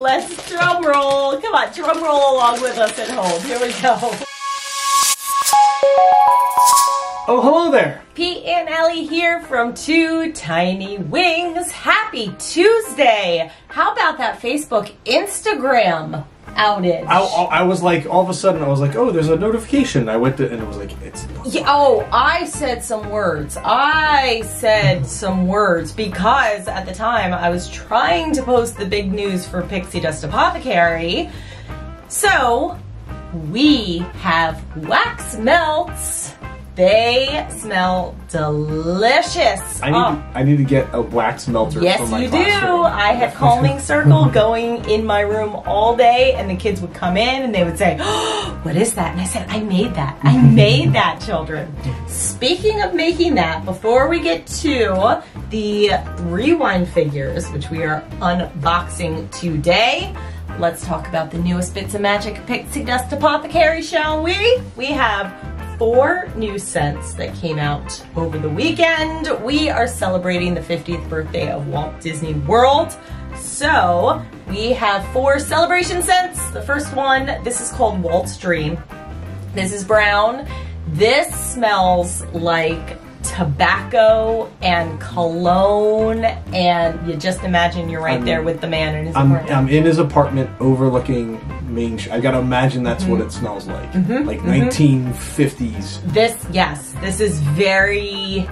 Let's drum roll. Come on, drum roll along with us at home. Here we go. Oh, hello there. Pete and Ali here from Two Tiny Wings. Happy Tuesday. How about that Facebook Instagram outage? I, I was like, all of a sudden, I was like, oh, there's a notification. I went to, and it was like, it's. Yeah, oh, I said some words. I said some words because at the time I was trying to post the big news for Pixie Dust Apothecary. So, we have wax melts. They smell delicious. I need, Oh. I need to get a wax melter Yes, for my you do. I had calming circle going in my room all day, and the kids would come in and they would say, oh, "What is that?" And I said, "I made that. I made that, children." Speaking of making that, before we get to the rewind figures, which we are unboxing today. Let's talk about the newest bits of magic Pixie Dust Apothecary, shall we? We have four new scents that came out over the weekend. We are celebrating the 50th birthday of Walt Disney World. So we have four celebration scents. The first one, this is called Walt's Dream. This is brown. This smells like tobacco and cologne and you just imagine you're right I'm- there with the man in his I'm, apartment. I'm in his apartment overlooking Main. I gotta imagine that's what it mm-hmm. smells like. Mm-hmm, like mm-hmm. 1950s. This, yes, this is very.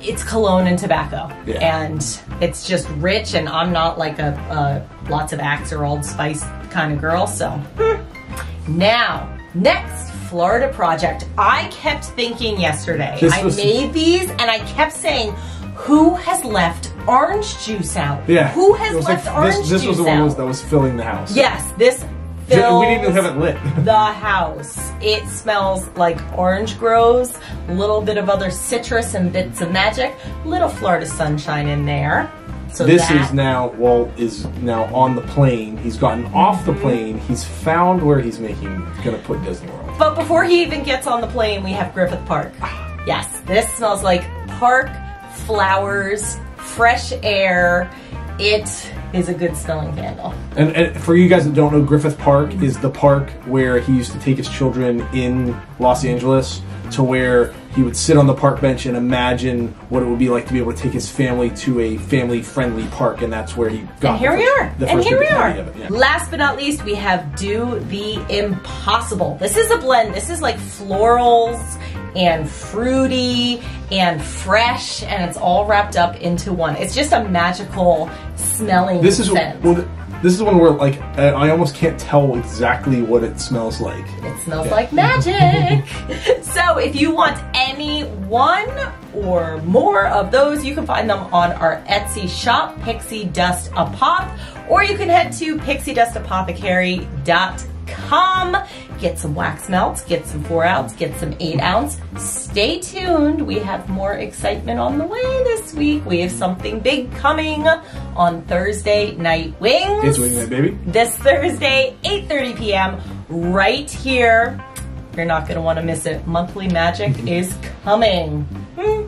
It's cologne and tobacco, Yeah. and it's just rich. And I'm not like a, a lots of Axe or Old Spice kind of girl, so. hmm. Now, next Florida project. I kept thinking yesterday. I made these, and I kept saying, "Who has left orange juice out? Yeah. Who has left like, orange this, this juice was the out?" one that was filling the house. yes, this. We didn't even have it lit. the house. It smells like orange grows, a little bit of other citrus and bits of magic, little Florida sunshine in there. So This that, is now Walt is now on the plane. He's gotten off the mm-hmm. plane. He's found where he's making gonna put Disney World. But before he even gets on the plane, we have Griffith Park. Ah. Yes, this smells like park, flowers, fresh air. It is a good smelling candle. And, and for you guys that don't know, Griffith Park is the park where he used to take his children in Los Angeles to where he would sit on the park bench and imagine what it would be like to be able to take his family to a family-friendly park, and that's where he got. And here the we are. And here we are. it, yeah. Last but not least, we have Do the Impossible. This is a blend. This is like florals and fruity and fresh, and it's all wrapped up into one. It's just a magical smelling This is scent. well, this is one where like I I almost can't tell exactly what it smells like. It smells Yeah. like magic. so if you want any one or more of those, you can find them on our Etsy shop, Pixie Dust Apoth, or you can head to pixiedustapothecary.com. Get some wax melts, get some four ounce, get some eight ounce. Stay tuned. We have more excitement on the way this week. We have something big coming on Thursday Night Wings It's wing that baby. this Thursday, 8:30 p.m. right here. You're not going to want to miss it. Monthly Magic is coming. Hmm.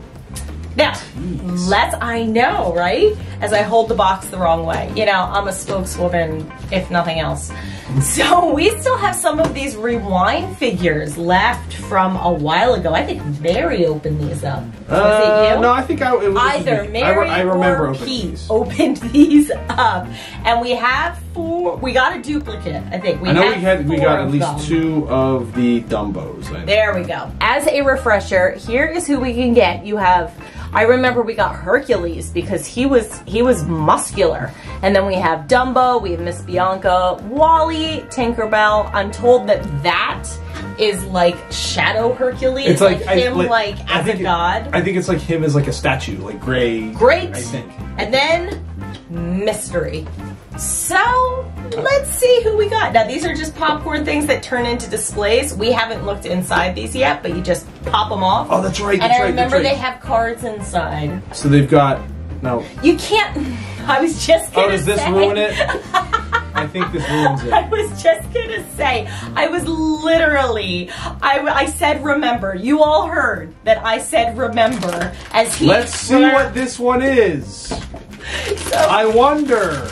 Let's I know, right? As I hold the box the wrong way. You know, I'm a spokeswoman if nothing else. So, we still have some of these rewind figures left from a while ago. I think Mary opened these up. Was Uh, it you? No, I think I, it was Either. Mary I, I remember or Pete these. opened these up, and we have four. We got a duplicate, I think. We I know we had we got at least them. two of the Dumbos. There we go. As a refresher, here is who we can get. You have. I remember we got Hercules because he was he was muscular, and then we have Dumbo, we have Miss Bianca, WALL-E, Tinkerbell. I'm told that that is like Shadow Hercules, It's like, I- him like, I as think a it- god. I think it's like him as like a statue, like gray. Great. I think. And then mystery. So let's see who we got. Now these are just popcorn things that turn into displays. We haven't looked inside these yet, but you just pop them off. Oh, that's right. and That's I right. remember that's they have cards inside. So they've got no. You can't. I was just oh, gonna Oh, does this say, ruin it? I think this ruins it. I was just gonna say, I was literally, I, I said remember. You all heard that I said remember as he. Let's see what this one is. So, I wonder.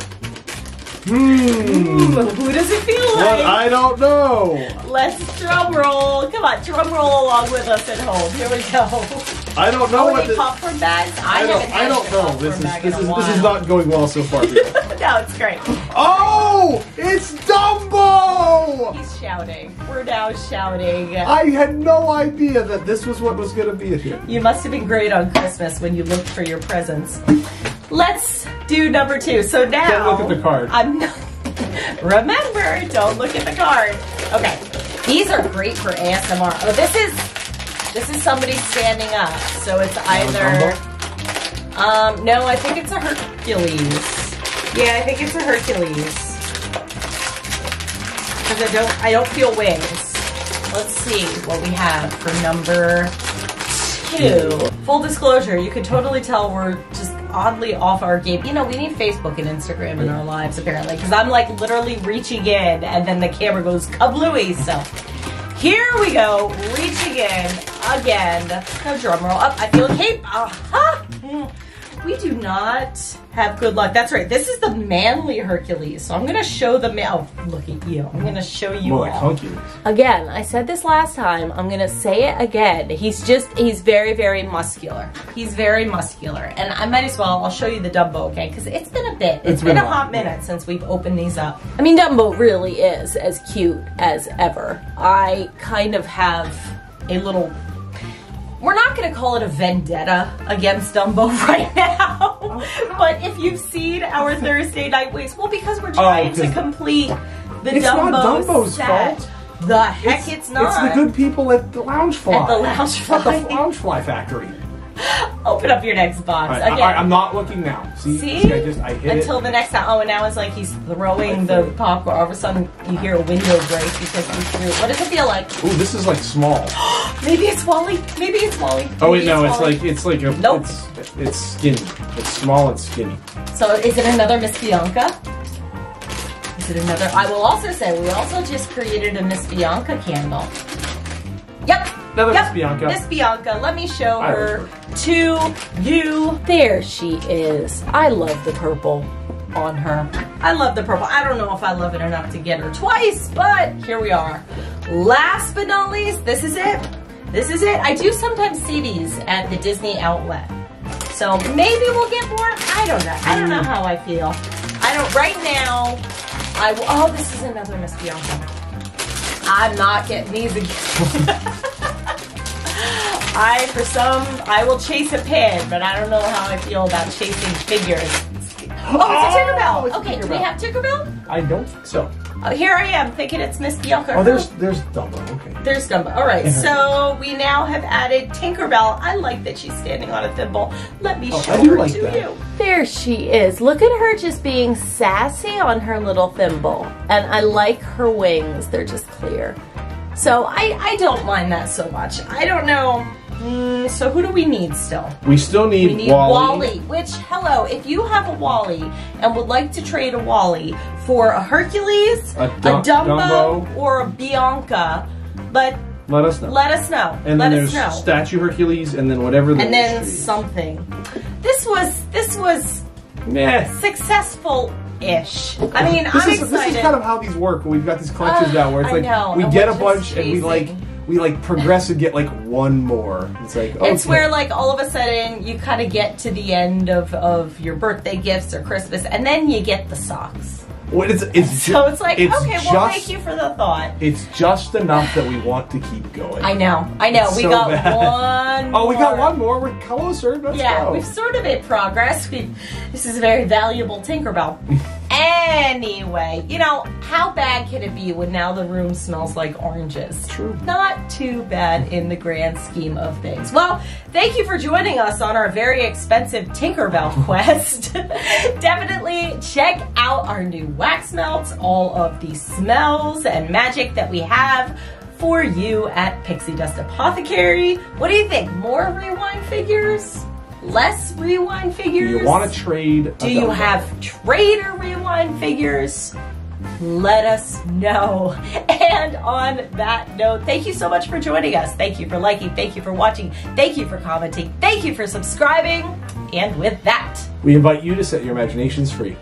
Hmm. Who does it feel like? I don't know. Let's drum roll. Come on, drum roll along with us at home. Here we go. I don't know Oh, what the, popcorn bags? I haven't don't. I don't know. This is this is this is not going well so far. no, it's great. oh, it's Dumbo! He's shouting. We're now shouting. I had no idea that this was what was going to be here. You must have been great on Christmas when you looked for your presents. Let's do number two. So now Don't look at the card. I'm not, remember, don't look at the card. Okay, these are great for ASMR. Oh, this is this is somebody standing up. So it's either um no, I think it's a Hercules. Yeah, I think it's a Hercules. Because I don't I don't feel wings. Let's see what we have for number two. Full disclosure, you could totally tell we're just oddly off our game. You know, we need Facebook and Instagram in our lives apparently, because I'm like literally reaching in and then the camera goes kablooey. So here we go, reaching in again. No drum roll. Up, I feel a cape. Ah, Aha! Mm. We do not have good luck. That's right. This is the manly Hercules. So I'm gonna show the man. Oh, look at you. I'm gonna show you More like. Hercules. Again, I said this last time. I'm gonna say it again. He's just, he's very, very muscular. He's very muscular. And I might as well, I'll show you the Dumbo, okay? Because it's been a bit. It's been, been a a hot minute since we've opened these up. I mean, Dumbo really is as cute as ever. I kind of have a little. We're not going to call it a vendetta against Dumbo right now, but if you've seen our Thursday night weeks, well, because we're oh, trying to complete the It's Dumbo not Dumbo's set. fault. The heck it's, not. It's the good people at the Loungefly. At the Loungefly. At the Loungefly factory. Open up your next box right, again. I, am not looking now. See, See? I just I Until it. the next time. Oh, and now it's like he's throwing the popcorn. All of a sudden, you hear a window break because he threw. What does it feel like? Ooh, this is like small. Maybe it's WALL-E. Maybe it's WALL-E. Oh wait, no, it's WALL-E. like it's like a Nope. it's it's skinny. It's small and skinny. So is it another Miss Bianca? Is it another? I will also say we also just created a Miss Bianca candle. Yep. Another yep. Miss Bianca. Miss Bianca. Let me show I her to you. There she is. I love the purple on her. I love the purple. I don't know if I love it enough to get her twice, but here we are. Last but not least, this is it. This is it. I do sometimes see these at the Disney outlet. So maybe we'll get more. I don't know. I don't know mm. how I feel. I don't. Right now, I. will- Oh, this is another Miss Bianca. I'm not getting these again. I, for some, I will chase a pin, but I don't know how I feel about chasing figures. Oh, it's a oh, Tinkerbell. it's a okay, do we Tinkerbell. have Tinkerbell? I don't think so. Oh, here I am thinking it's Miss Bianca. Oh, there's there's Dumbo. Okay. There's Dumbo. All right, so we now have added Tinkerbell. I like that she's standing on a thimble. Let me Oh, show her like to that. you. There she is. Look at her just being sassy on her little thimble. And I like her wings. They're just clear. So I, I don't mind that so much. I don't know. Mm, so who do we need still? We still need, We need WALL-E. WALL-E. Which, hello, if you have a WALL-E and would like to trade a WALL-E for a Hercules, A a, Dumbo, Dumbo. or a Bianca, let Let us know. let us know. and let then there's know. Statue Hercules, and then whatever. The and then something. This was this was Nah. successful-ish. I mean, This I'm is, excited. this is kind of how these work. We've got these collections Uh, now where it's I like know, we and get a bunch and we like. We like progress and get like one more. It's like okay. It's where like all of a sudden you kind of get to the end of, of your birthday gifts or Christmas, and then you get the socks. Well, it's, it's So it's like, it's okay, well, just, thank you for the thought. It's just enough that we want to keep going. I know, I know. It's we so got bad. one. Oh, we got one more. We're closer. Let's Yeah, go. we've sort of made progress. We, this is a very valuable Tinkerbell. anyway, you know, how bad can it be when now the room smells like oranges? True. Not too bad in the grand scheme of things. Well, thank you for joining us on our very expensive Tinkerbell quest. Definitely check out our new wax melts, all of the smells and magic that we have for you at Pixie Dust Apothecary. What do you think? More rewind figures? less rewind figures? Do you want to trade? Do you have trader rewind figures? Let us know. And on that note, thank you so much for joining us. Thank you for liking. Thank you for watching. Thank you for commenting. Thank you for subscribing. And with that, we invite you to set your imaginations free.